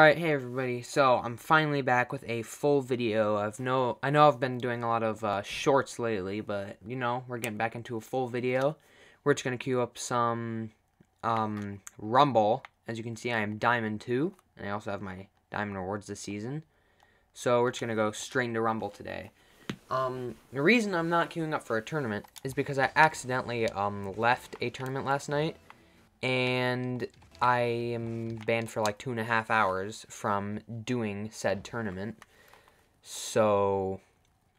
Alright, hey everybody, so I'm finally back with a full video. I've no, I know I've been doing a lot of uh, shorts lately, but, you know, we're getting back into a full video. We're just going to queue up some um, Rumble. As you can see, I am Diamond 2, and I also have my Diamond Awards this season. So we're just going to go straight into Rumble today. Um, the reason I'm not queuing up for a tournament is because I accidentally um, left a tournament last night, and I am banned for like two and a half hours from doing said tournament. So,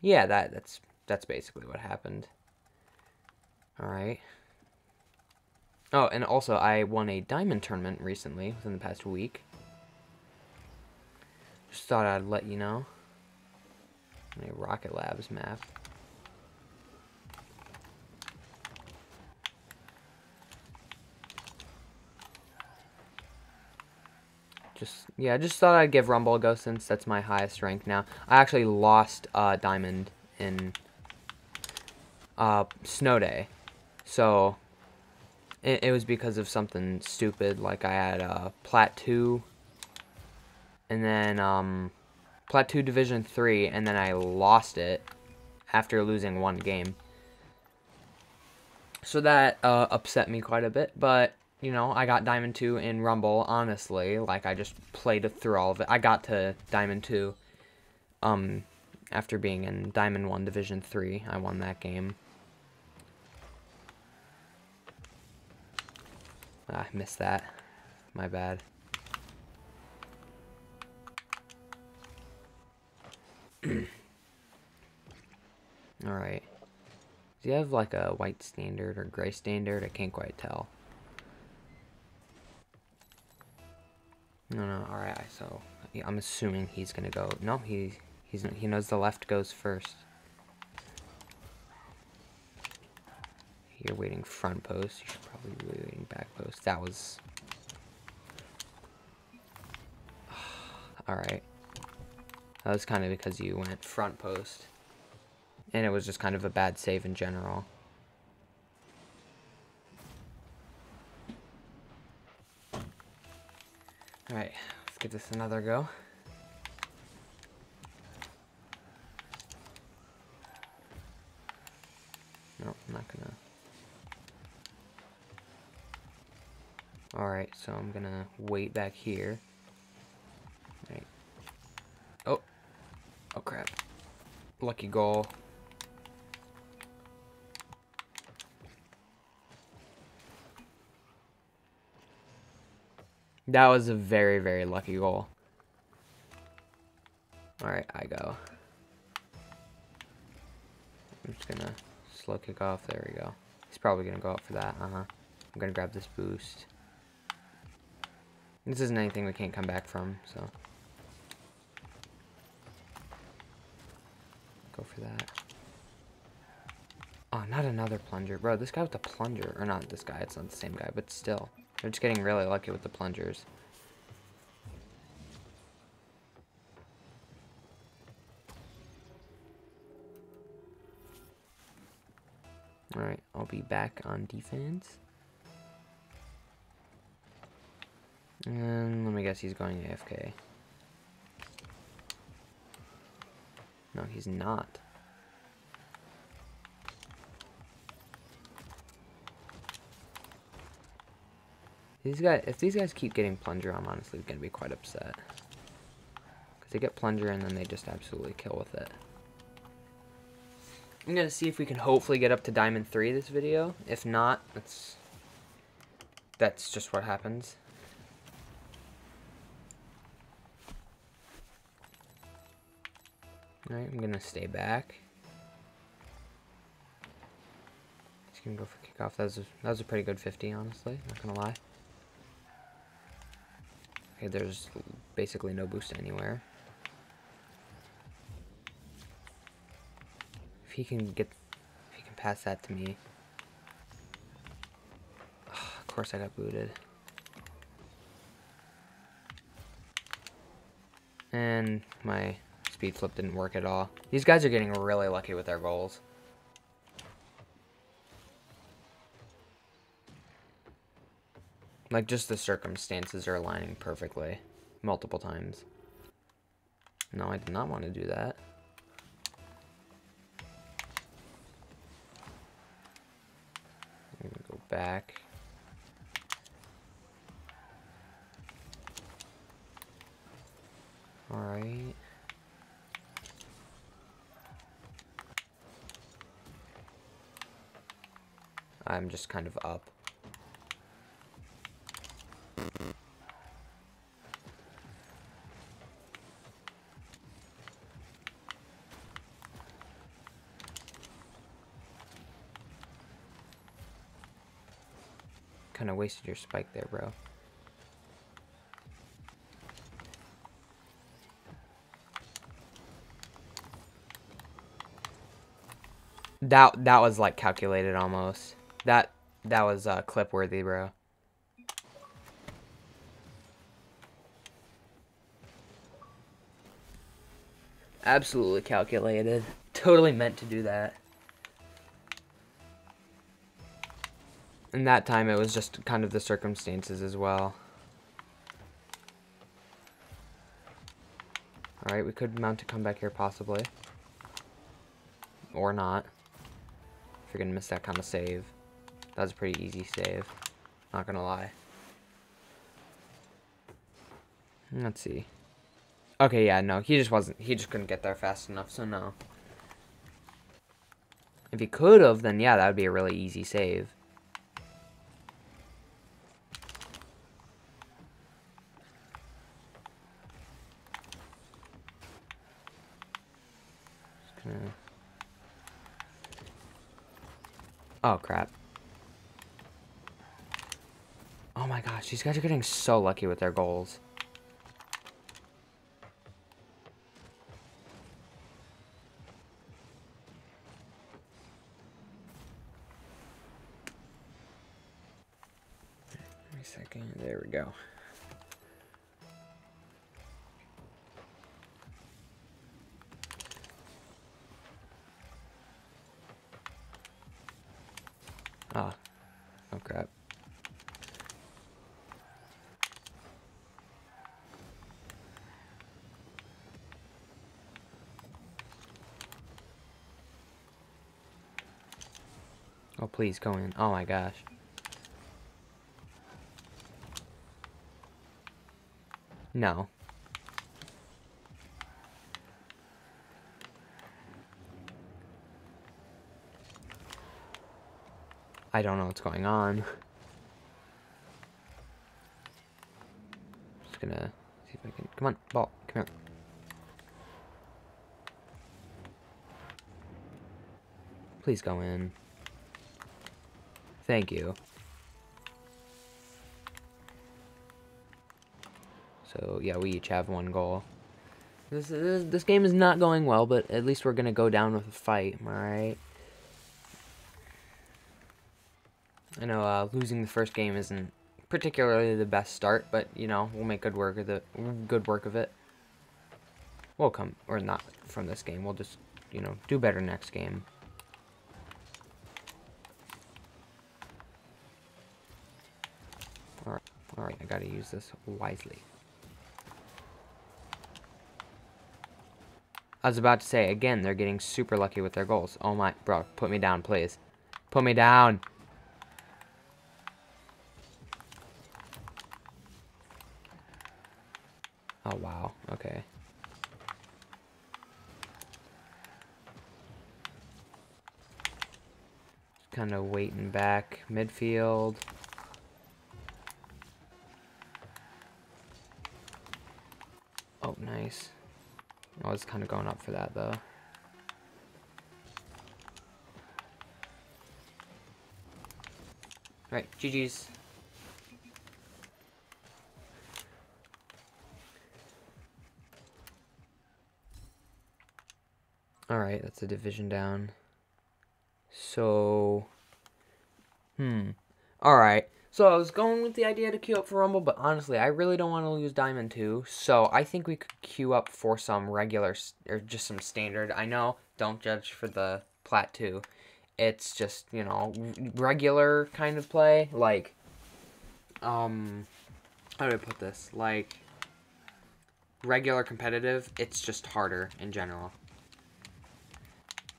yeah, that that's that's basically what happened. All right. Oh, and also I won a diamond tournament recently within the past week. Just thought I'd let you know. A Rocket Labs map. Just yeah, just thought I'd give Rumble a go since that's my highest rank now. I actually lost uh, Diamond in uh, Snow Day, so it, it, was because of something stupid. Like I had uh, Plat two, and then um, Plat two Division three, and then I lost it after losing one game. So that uh, upset me quite a bit, but you know, I got Diamond 2 in Rumble, honestly. Like, I just played through all of it. I got to Diamond 2 um, after being in Diamond 1 Division 3. I won that game. Ah, I missed that. My bad. Alright. Do you have like a white standard or gray standard? I can't quite tell. No, no. All right. So I'm assuming he's gonna go. No, he he's he knows the left goes first. You're waiting front post. You should probably be waiting back post. That was. All right. That was kind of because you went front post. And it was just kind of a bad save in general. Alright, let's give this another go. No, I'm not gonna. Alright, so I'm gonna wait back here. Right. Oh. Oh crap. Lucky goal. That was a very, very lucky goal. Alright, I go. I'm just gonna slow kick off. There we go. He's probably gonna go up for that. Uh-huh. I'm gonna grab this boost. This isn't anything we can't come back from, so. Go for that. Oh, not another plunger. Bro, this guy with the plunger. Or not this guy, it's not the same guy, but still. They're just getting really lucky with the plungers. Alright, I'll be back on defense. And let me guess he's going AFK. No, he's not. These guys, if these guys keep getting plunger, I'm honestly gonna be quite upset. Cause they get plunger and then they just absolutely kill with it. I'm gonna see if we can hopefully get up to diamond three this video. If not, that's that's just what happens. Alright, I'm gonna stay back. Just gonna go for kickoff. That was a, that was a pretty good 50, honestly. Not gonna lie. Okay, there's basically no boost anywhere. If he can get, if he can pass that to me. Oh, of course I got booted. And my speed flip didn't work at all. These guys are getting really lucky with their goals. Like, just the circumstances are aligning perfectly. multiple times. No, I did not want to do that. go back. Alright. I'm just kind of up. Wasted your spike there, bro. That that was like calculated almost. That that was uh, clip worthy, bro. Absolutely calculated. Totally meant to do that. And that time it was just kind of the circumstances as well. Alright, we could mount to come back here possibly. Or not. If you're gonna miss that kind of save. That was a pretty easy save. Not gonna lie. Let's see. Okay, yeah, no, he just wasn't, he just couldn't get there fast enough, so no. If he could have, then yeah, that would be a really easy save. Oh, crap. Oh my gosh, these guys are getting so lucky with their goals. Oh crap. Oh, please go in. Oh my gosh. No. I don't know what's going on. Just gonna see if I can. Come on, ball, come here. Please go in. Thank you. So, yeah, we each have one goal. This, this, this game is not going well, but at least we're to go down with a fight, alright? I know uh, losing the first game isn't particularly the best start, but, you know, we'll make good work of it. Good work of it. We'll come, or not from this game. We'll just, you know, do better next game. Alright, alright, I gotta use this wisely. I was about to say, again, they're getting super lucky with their goals. Oh my, bro, put me down, please. Put me down. Oh, wow. Okay. Kind of waiting back. Midfield. Oh, nice. I was kind of going up for that, though. Right, GG's. A division down. So, hmm. Alright, so I was going with the idea to queue up for Rumble, but honestly, I really don't want to lose Diamond 2. So I think we could queue up for some regular, or just some standard. I know, don't judge for the Plat 2. It's just, you know, regular kind of play. Like, um, how do I put this? Like, regular competitive, it's just harder in general.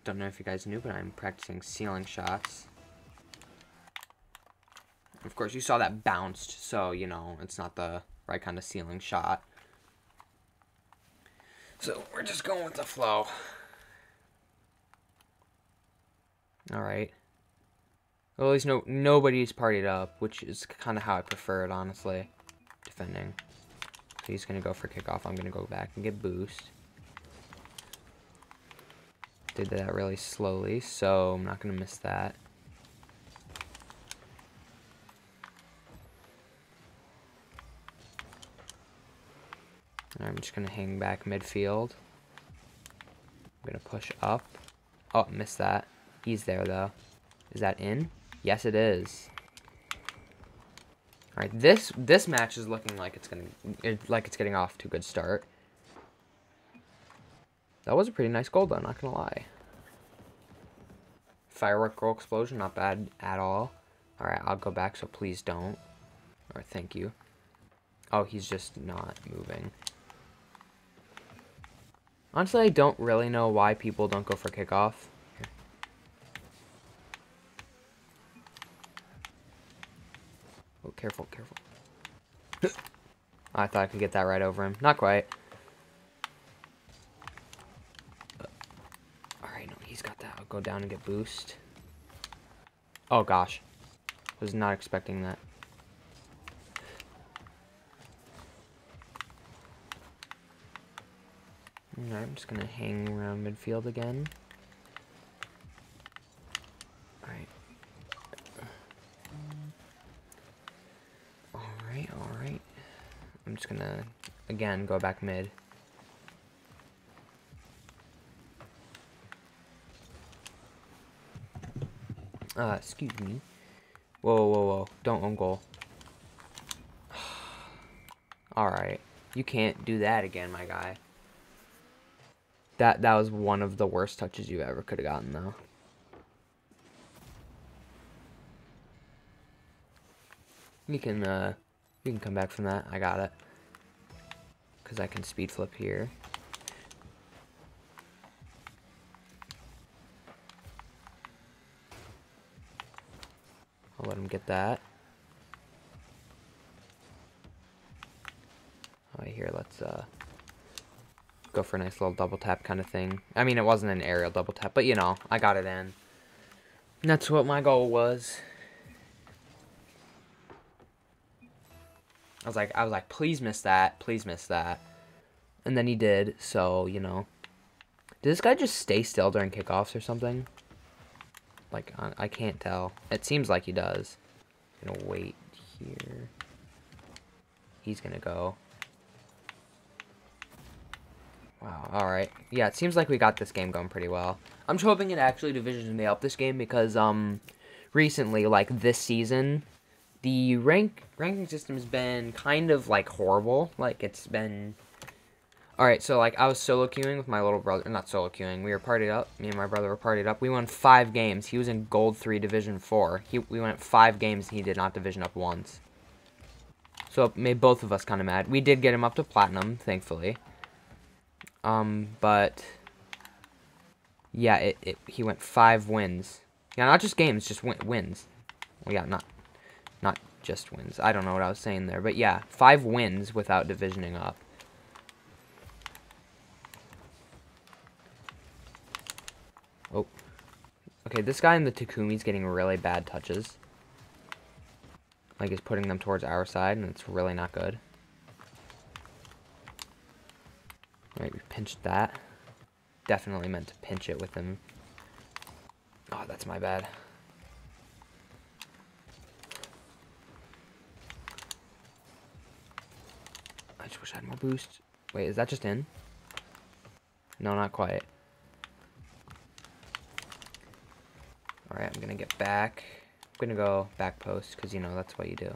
Don't know if you guys knew, but I'm practicing ceiling shots. Of course, you saw that bounced, so, you know, it's not the right kind of ceiling shot. So, we're just going with the flow. Alright. Well, at least no, nobody's partied up, which is kind of how I prefer it, honestly. Defending. So he's going to go for kickoff. I'm going to go back and get boost. Did that really slowly, so I'm not going to miss that. I'm just going to hang back midfield. I'm going to push up. Oh, missed that. He's there, though. Is that in? Yes, it is. All right, this this match is looking like it's gonna it, like it's getting off to a good start. That was a pretty nice goal, though. Not gonna lie. Firework goal explosion, not bad at all. All right, I'll go back. So please don't. Or thank you. Oh, he's just not moving. Honestly, I don't really know why people don't go for kickoff. Oh, careful, careful. I thought I could get that right over him. Not quite. Alright, no, he's got that. I'll go down and get boost. Oh, gosh. Was not expecting that. I'm just gonna hang around midfield again. Alright. Alright, alright. I'm just gonna, again, go back mid. Uh, excuse me. Whoa, whoa, whoa. Don't own goal. Alright. You can't do that again, my guy. That that was one of the worst touches you ever could have gotten, though. You can, uh, you can come back from that. I got it. Because I can speed flip here. I'll let him get that. Alright, here, let's, uh, go for a nice little double tap kind of thing. I mean, it wasn't an aerial double tap, but you know, I got it in. That's what my goal was. I was like, I was like, please miss that, please miss that. And then he did, so, you know. Did this guy just stay still during kickoffs or something? Like, I, can't tell. It seems like he does. I'm gonna wait here. He's gonna go. Wow, alright. Yeah, it seems like we got this game going pretty well. I'm just hoping it actually divisions me up this game because, um, recently, like, this season, the rank ranking system has been kind of, like, horrible. Like, it's been... Alright, so, like, I was solo queuing with my little brother. Not solo queuing. We were partied up. Me and my brother were partied up. We won five games. He was in Gold 3 Division 4. He, we went five games and he did not Division up once. So, it made both of us kind of mad. We did get him up to Platinum, thankfully. Um, but yeah, it, it he went five wins. Yeah, not just games, just win, wins. Well, yeah, not not just wins. I don't know what I was saying there, but yeah, five wins without divisioning up. Oh. Okay, this guy in the Takumi's getting really bad touches. Like, he's putting them towards our side, and it's really not good. Alright, we pinched that. Definitely meant to pinch it with him. Oh, that's my bad. I just wish I had more boost. Wait, is that just in? No, not quite. Alright, I'm gonna get back. I'm gonna go back post, because, you know, that's what you do.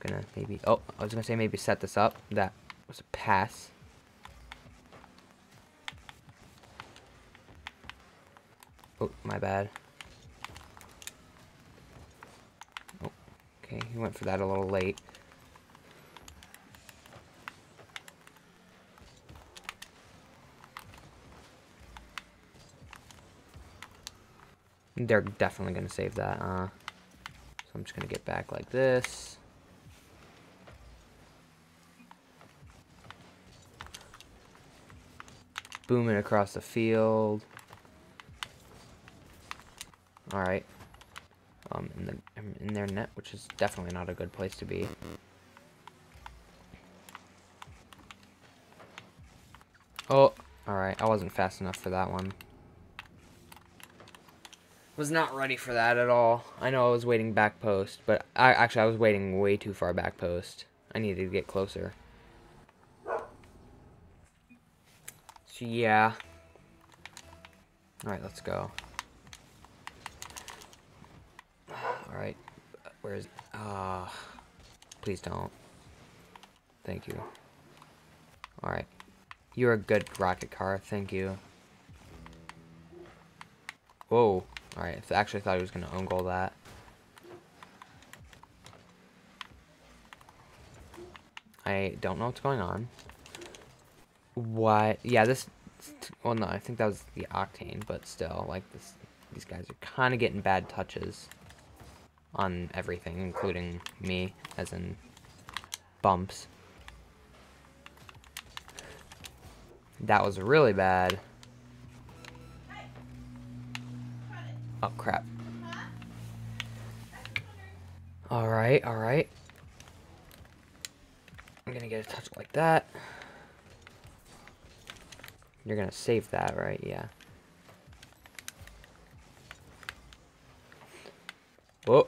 I'm gonna maybe, oh, I was gonna say maybe set this up. That was a pass. Oh, my bad. Oh, okay, he went for that a little late. They're definitely going to save that, uh. So I'm just going to get back like this. Booming across the field. Alright. Um, in, the, in their net, which is definitely not a good place to be. Oh, alright. I wasn't fast enough for that one. Was not ready for that at all. I know I was waiting back post, but I actually I was waiting way too far back post. I needed to get closer. So yeah. Alright, let's go. Alright. Where's... Uh, please don't. Thank you. Alright. You're a good rocket car. Thank you. Whoa. Alright, I actually thought he was going to own goal that. I don't know what's going on. What? Yeah, this... Well, no, I think that was the Octane, but still, like, this, these guys are kind of getting bad touches on everything, including me, as in bumps. That was really bad. Oh, crap. Alright, alright. I'm gonna get a touch like that. You're gonna save that, right? Yeah. Whoa.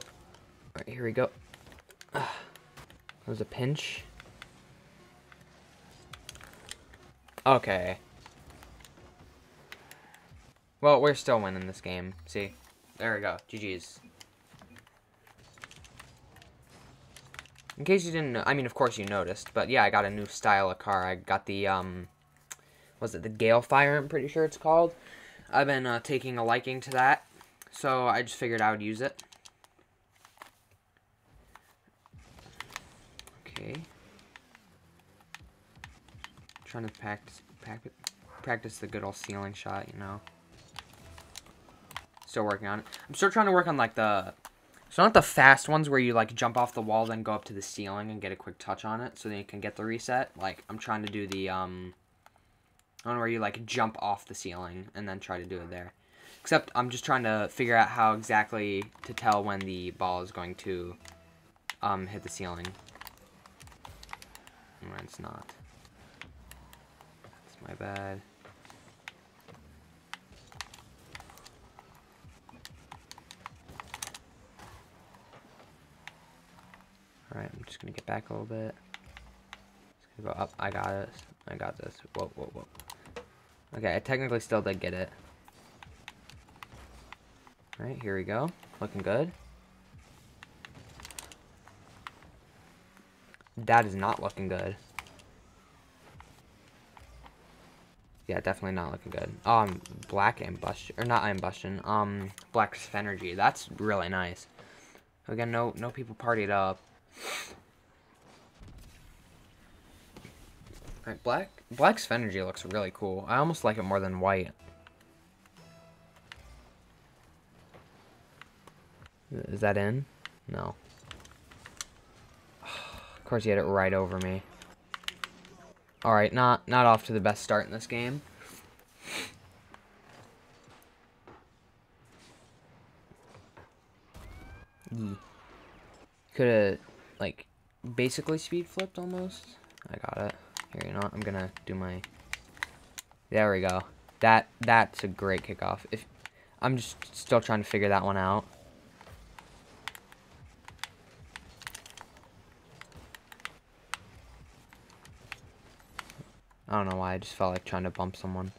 Alright, here we go. Ah. that was a pinch. Okay. Well, we're still winning this game. See? There we go. GG's. In case you didn't know, I mean, of course you noticed, but yeah, I got a new style of car. I got the, um, was it the Gale Fire, I'm pretty sure it's called. I've been uh, taking a liking to that, so I just figured I would use it. Okay. Trying to practice, practice, practice the good old ceiling shot, you know. Still working on it. I'm still trying to work on, like, the... So not the fast ones where you, like, jump off the wall, then go up to the ceiling and get a quick touch on it, so then you can get the reset. Like, I'm trying to do the, um... One where you, like, jump off the ceiling and then try to do it there. Except I'm just trying to figure out how exactly to tell when the ball is going to um, hit the ceiling. And when it's not. That's my bad. Alright, I'm just gonna get back a little bit. Just gonna go up. I got it. I got this. Whoa, whoa, whoa. Okay, I technically still did get it. Alright, here we go. Looking good. That is not looking good. Yeah, definitely not looking good. Um, black ambustion, or not ambustion, um, black energy. That's really nice. Again, no, no people partied up. Alright, black black Sphenergy looks really cool. I almost like it more than white. Is that in? No. of course he had it right over me. Alright, not not off to the best start in this game. Could have like basically speed flipped almost. I got it. Here, you know what? I'm gonna do my. There we go. That that's a great kickoff. If I'm just still trying to figure that one out. I don't know why. I just felt like trying to bump someone.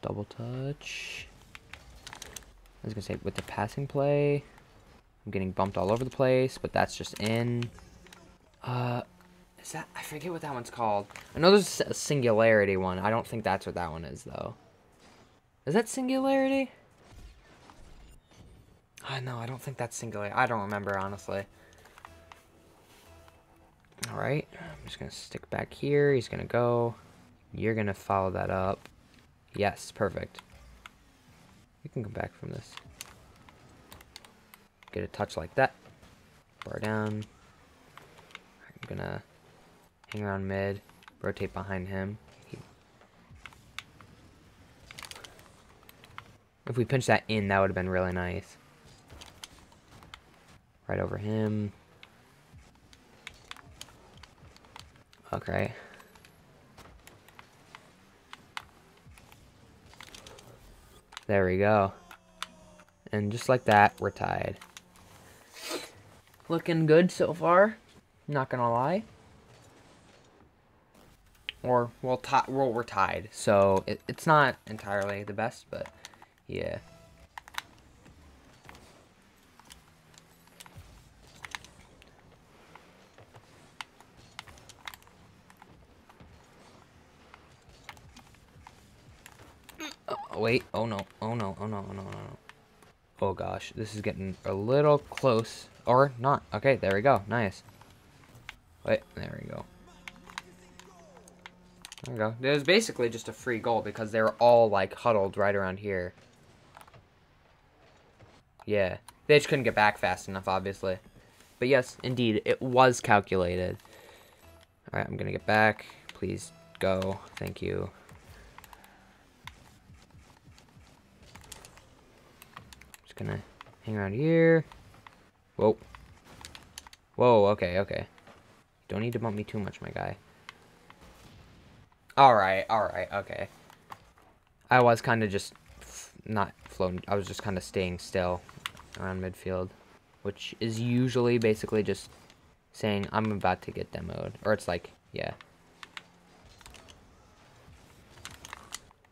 Double touch. I was gonna say with the passing play. I'm getting bumped all over the place, but that's just in. Uh, is that... I forget what that one's called. I know there's a Singularity one. I don't think that's what that one is, though. Is that Singularity? Uh, no, I don't think that's Singularity. I don't remember, honestly. Alright, I'm just going to stick back here. He's going to go. You're going to follow that up. Yes, perfect. You can come back from this. Get a touch like that. Bar down. I'm gonna around mid, rotate behind him. If we pinch that in, that would have been really nice. Right over him. Okay. There we go. And just like that, we're tied. Looking good so far. Not gonna lie. Or, well, well we're tied. So, it, it's not entirely the best, but yeah. Oh, wait. Oh, no. Oh, no. Oh, no. Oh, no. Oh, no. Oh, gosh. This is getting a little close. Or not. Okay, there we go. Nice. Wait. There we go. There we go. It was basically just a free goal because they were all, like, huddled right around here. Yeah. They just couldn't get back fast enough, obviously. But yes, indeed, it was calculated. Alright, I'm gonna get back. Please go. Thank you. Just gonna hang around here. Whoa. Whoa, okay, okay. Don't need to bump me too much, my guy. Alright, alright, okay. I was kind of just not floating. I was just kind of staying still around midfield. Which is usually basically just saying I'm about to get demoed. Or it's like, yeah.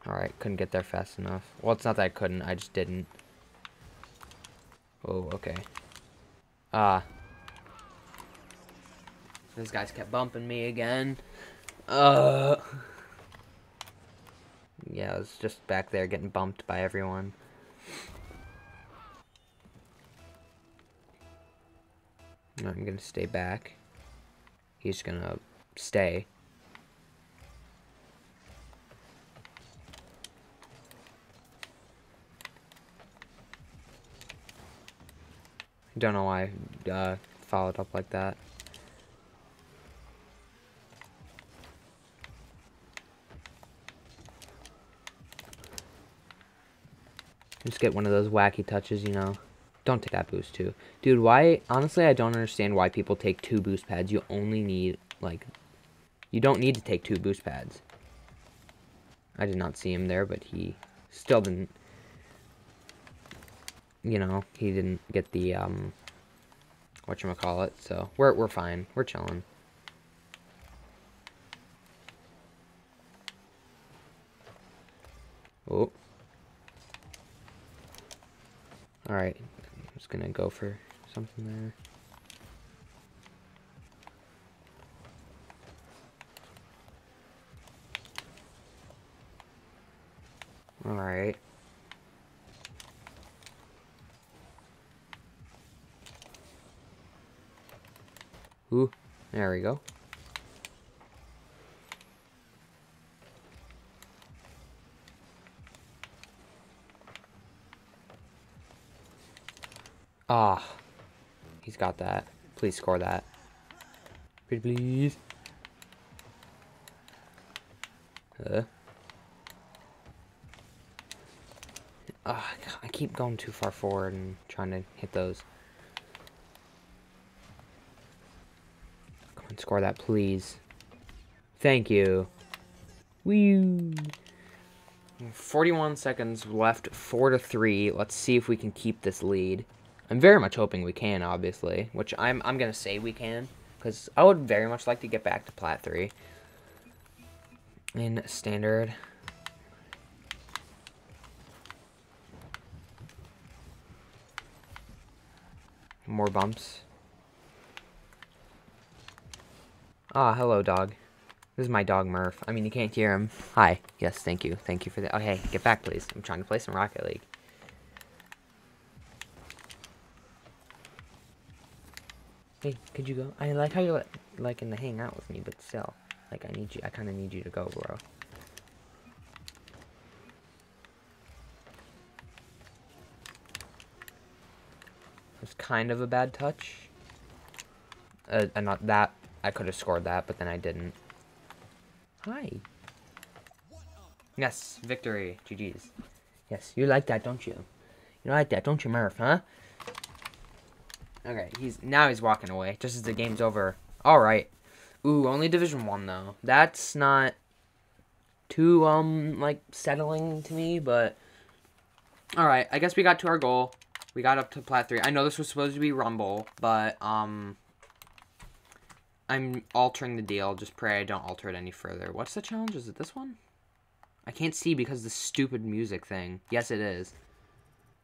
Alright, couldn't get there fast enough. Well, it's not that I couldn't, I just didn't. Oh, okay. Ah. Uh, these guys kept bumping me again. Uh. Yeah, I was just back there getting bumped by everyone. I'm gonna stay back. He's gonna stay. Don't know why I uh, followed up like that. Just get one of those wacky touches, you know. Don't take that boost too. Dude, why, honestly, I don't understand why people take two boost pads. You only need, like, you don't need to take two boost pads. I did not see him there, but he still didn't you know, he didn't get the, um, whatchamacallit, so we're, we're fine. We're chilling. Oh. Alright, I'm just gonna go for something there. Alright. Ooh, there we go. Ah, he's got that. Please score that. Pretty please. Uh. Ah, I keep going too far forward and trying to hit those. Come and score that, please. Thank you. Woo! 41 seconds left, 4 to 3. Let's see if we can keep this lead. I'm very much hoping we can, obviously, which I'm I'm going to say we can cuz I would very much like to get back to plat 3 in standard. More bumps. Ah, hello, dog. This is my dog, Murph. I mean, you can't hear him. Hi. Yes, thank you. Thank you for that. Oh, hey, get back, please. I'm trying to play some Rocket League. Hey, could you go? I like how you're liking to hang out with me, but still. Like, I need you. I kind of need you to go, bro. was kind of a bad touch. Uh, and not that, I could have scored that, but then I didn't. Hi. Yes, victory. GG's. Yes, you like that, don't you? You like that, don't you, Murph, huh? Okay, he's now he's walking away, just as the game's over. Alright. Ooh, only Division 1, though. That's not too, um, like, settling to me, but... Alright, I guess we got to our goal. We got up to Plat 3. I know this was supposed to be Rumble, but, um... I'm altering the deal. Just pray I don't alter it any further. What's the challenge? Is it this one? I can't see because the stupid music thing. Yes, it is.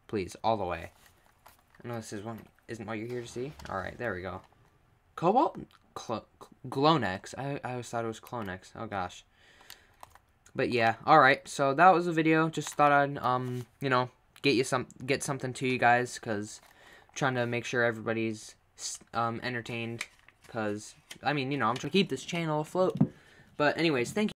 Please, all the way. I know this is one isn't what you're here to see. All right, there we go. Cobalt, Cl Glonex. I I always thought it was Clonex. Oh gosh. But yeah, all right. So that was a video. Just thought I'd um you know get you some get something to you guys because trying to make sure everybody's um entertained because I mean you know I'm trying to keep this channel afloat. But anyways, thank you.